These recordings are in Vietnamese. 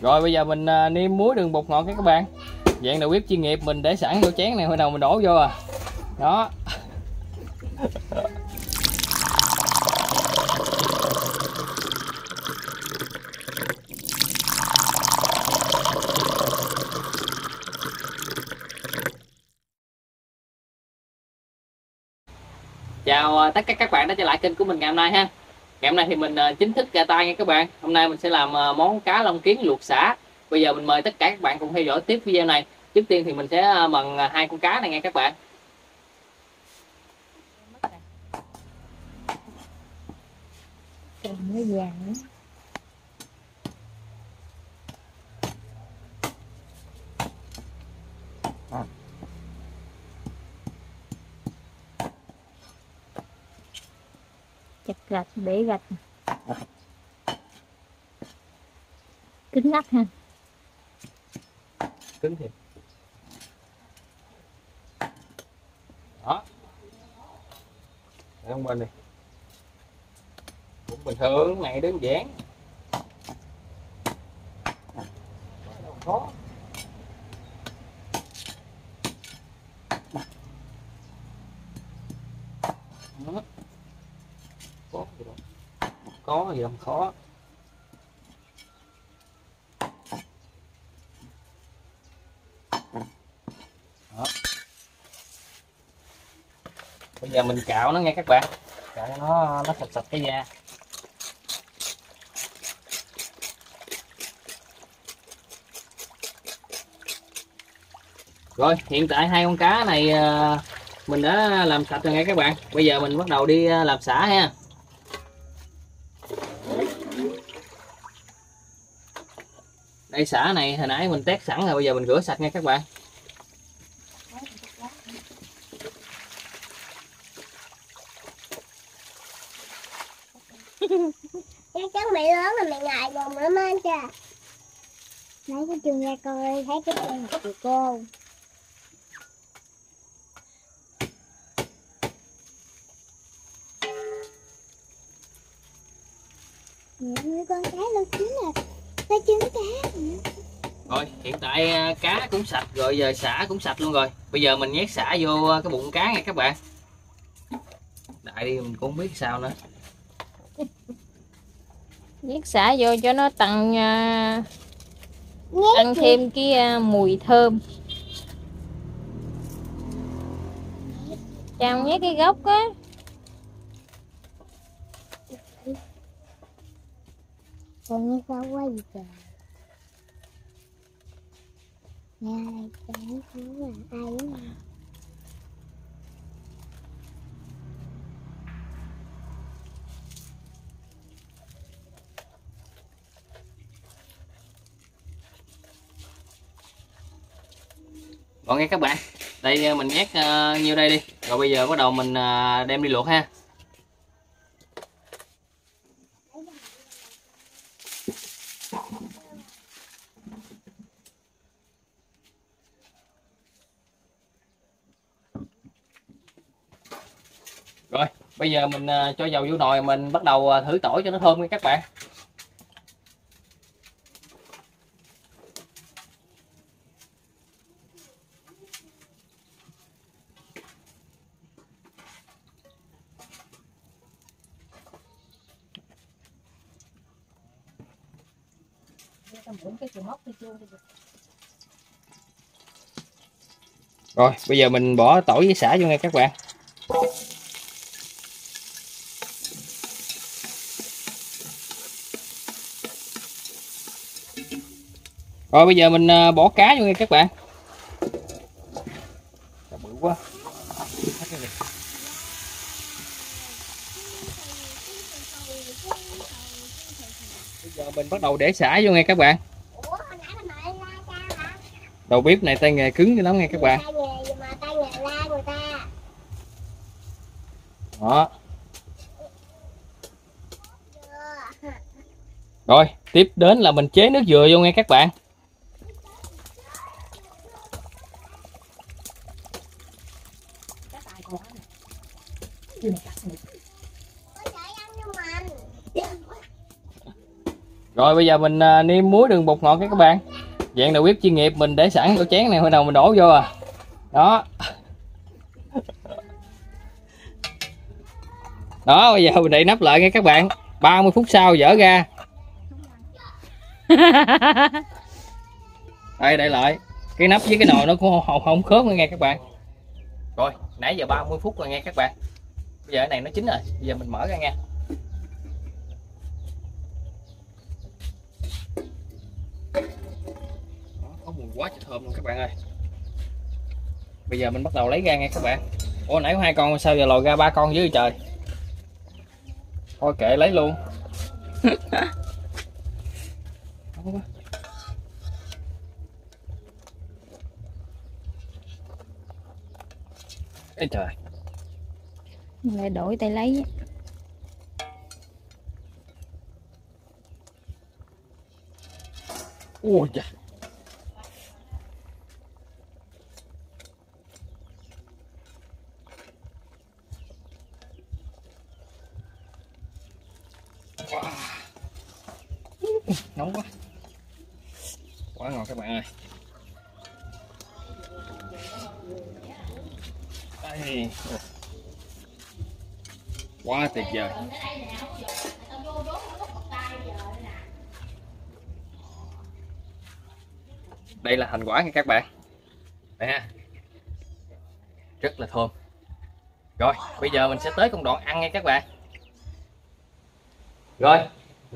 rồi bây giờ mình à, nêm muối đường bột ngọt nha các bạn. Dạng đầu bếp chuyên nghiệp mình để sẵn vô chén này hồi đầu mình đổ vô à. Đó. Chào à, tất cả các bạn đã trở lại kênh của mình ngày hôm nay ha ngày hôm nay thì mình ờ, chính thức ra tay nha các bạn. Hôm nay mình sẽ làm ờ, món cá lông kiến luộc xả. Bây giờ mình mời tất cả các bạn cùng theo dõi tiếp video này. Trước tiên thì mình sẽ ờ, mần hai con cá này nha các bạn. Còn vàng nữa. Gạch bể gạch. Cứng ngắt ha. Cứng thiệt. Đó. Để không bên đi. Cũng bình thường này đơn giản không khó Đó. có gì đâu có gì đâu, khó. Đó. bây giờ mình cạo nó nghe các bạn. Cạo cho nó nó sạch sạch cái da. Rồi, hiện tại hai con cá này ờ, mình đã làm sạch rồi nghe các bạn. Bây giờ mình bắt đầu đi ờ, làm xả ha. Đây, xả này, hồi nãy mình test sẵn rồi, bây giờ mình rửa sạch nha các bạn. Chắc mày lớn là mày ngại ngùng lắm anh cha. Lấy cái trường ra coi, thấy cái chân của cô. Những con cái lâu chín nè cái trứng cá. Rồi hiện tại à, cá cũng sạch rồi giờ xả cũng sạch luôn rồi. Bây giờ mình nhét xả vô à, cái bụng cá nha các bạn. Đại đi mình cũng không biết sao nữa. Nhét xả vô cho nó tăng à, Nhét tăng gì? thêm cái à, mùi thơm. Chào nhét cái gốc á Còn như sao quá gì trời. Nghe đây chẳng xuống là ai đúng không còn nghe các bạn. Đây mình nhét uh, ờ, nhiêu đây đi. Rồi bây giờ bắt đầu mình uh, đem đi luộc ha. Rồi bây giờ mình à, cho dầu vô nồi mình bắt đầu à, thử tỏi cho nó thơm nha các bạn. Rồi bây giờ mình bỏ tỏi với xả vô nha các bạn rồi bây giờ mình à, bỏ cá vô nha các bạn. Bự quá. Bây giờ mình bắt đầu để xả vô nha các bạn. Đầu bếp này tay nghề cứng dữ lắm nha các bạn. Đó. Rồi tiếp đến là mình chế nước dừa vô nha các bạn Có chạy ăn như mình rồi bây giờ mình à, nêm muối đường bột ngọt nha các bạn. Dạng đầu bếp chuyên nghiệp mình để sẵn cái chén này hồi đầu mình đổ vô à. Đó. Đó bây giờ mình đậy nắp lại nha các bạn. 30 phút sau dở ra. Đây đậy lại. Cái nắp với cái nồi nó cũng không, không khớp nữa nghe các bạn. Rồi nãy giờ 30 phút rồi nghe các bạn. Bây giờ cái này nó chín rồi bây giờ mình mở ra nha Đó, có mùi quá trời thơm luôn các bạn ơi. Bây giờ mình bắt đầu lấy ra nha các bạn. Ủa nãy có hai con sao giờ lòi ra ba con dưới trời? Thôi kệ lấy luôn. Ê trời. Lại đổi tay lấy ui trời nóng quá. Quá ngon các bạn ơi. Đây. Quá tuyệt vời. Đây là thành quả nha các bạn. Đây ha. Rất là thơm. Rồi, bây giờ mình sẽ tới công đoạn ăn nha các bạn. Rồi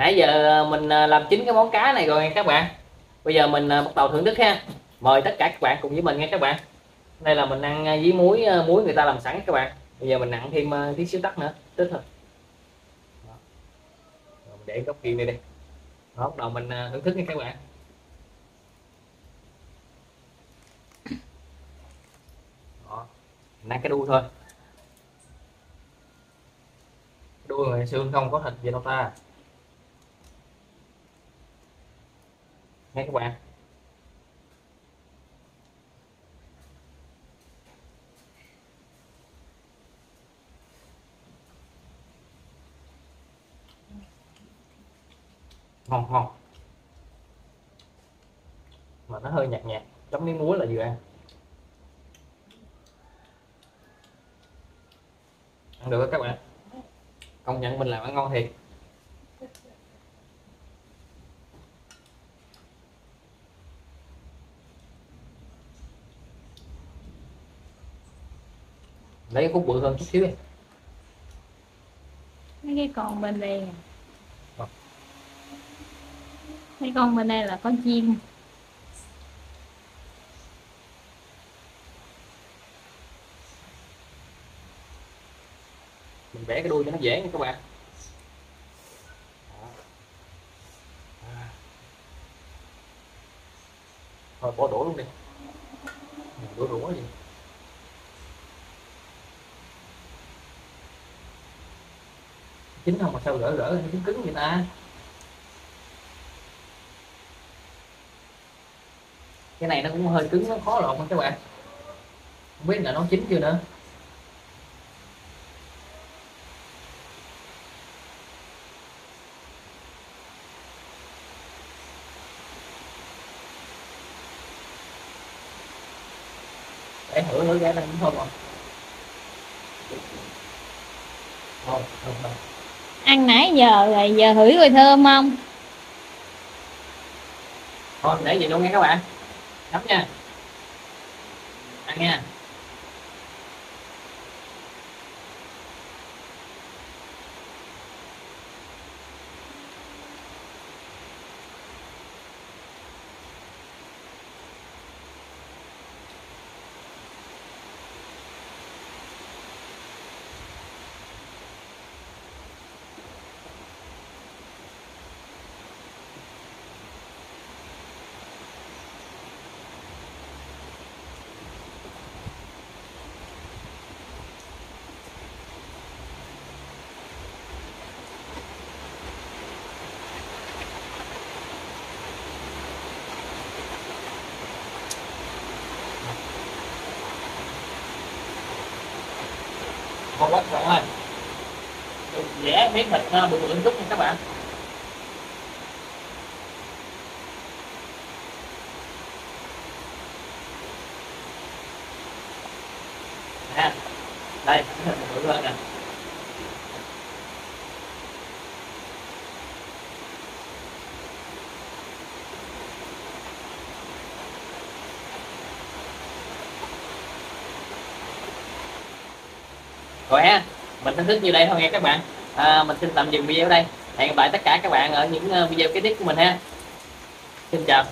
nãy giờ ờ, mình ờ, làm chín cái món cá này rồi nha các bạn. Bây giờ mình ờ, bắt đầu thưởng thức ha. Mời tất cả các bạn cùng với mình nha các bạn. Đây là mình ăn với muối muối người ta làm sẵn các bạn. Bây giờ mình nặng thêm tí xíu tắc nữa tích thôi. Rồi mình để góc kia đây đi. Đó, bắt đầu mình thưởng thức nha các bạn. Đó. Mình ăn cái đuôi thôi. Đuôi mà xương không có thịt gì đâu ta. Nghe các bạn. Ngon ngon mà nó hơi nhạt nhạt chấm miếng muối là vừa ăn. Ăn được các bạn? Công nhận mình làm ăn ngon thiệt. Lấy khúc bự hơn chút xíu đi. Mấy cái con bên đây nè. Ờ. mấy con bên đây là con chim. Mình vẽ cái đuôi cho nó dễ nha các bạn. Thôi bỏ đổ luôn đi. Đổ đổ gì chín không mà sao gỡ gỡ lên cứng cứng vậy ta? Cái này nó cũng hơi cứng nó khó lột các bạn. Không biết là nó chín chưa nữa. Để thử thử ra nó cũng thơm không à. Thôi, thơm ăn nãy giờ rồi, giờ thử rồi thơm không? Thôi, để vậy luôn nha các bạn. Nắm nha. Ăn nha. con quất rộng hơn Tôi vẽ miếng thịt bự bự chút nha các bạn. Ha đây bự hơn nè. Rồi ha mình thân thức như đây thôi nha các bạn. À, mình xin tạm dừng video ở đây. Hẹn gặp lại tất cả các bạn ở những ờ, video kế tiếp của mình ha. Xin chào.